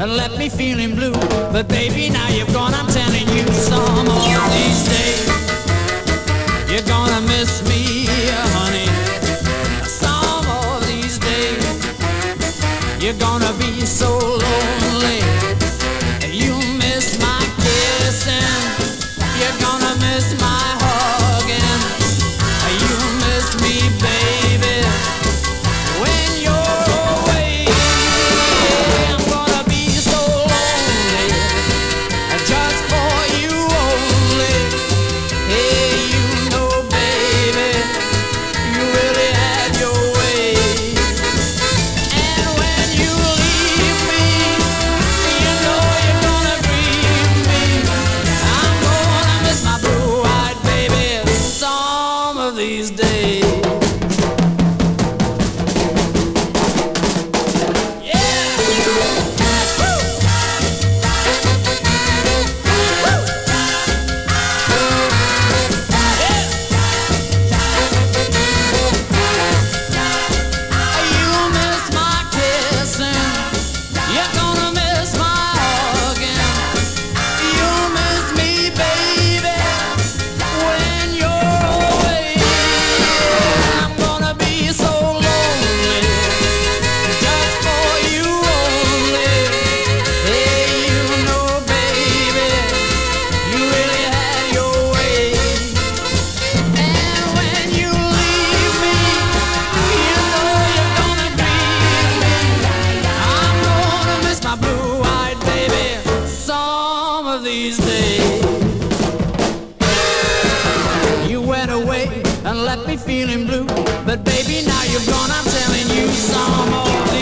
and left me feeling blue. But baby, now you've gone, I'm telling you, some of these days you're gonna miss me, honey. Some of these days you're gonna be so lonely. These these days. You went away and left me feeling blue, but baby now you're gone, I'm telling you some more.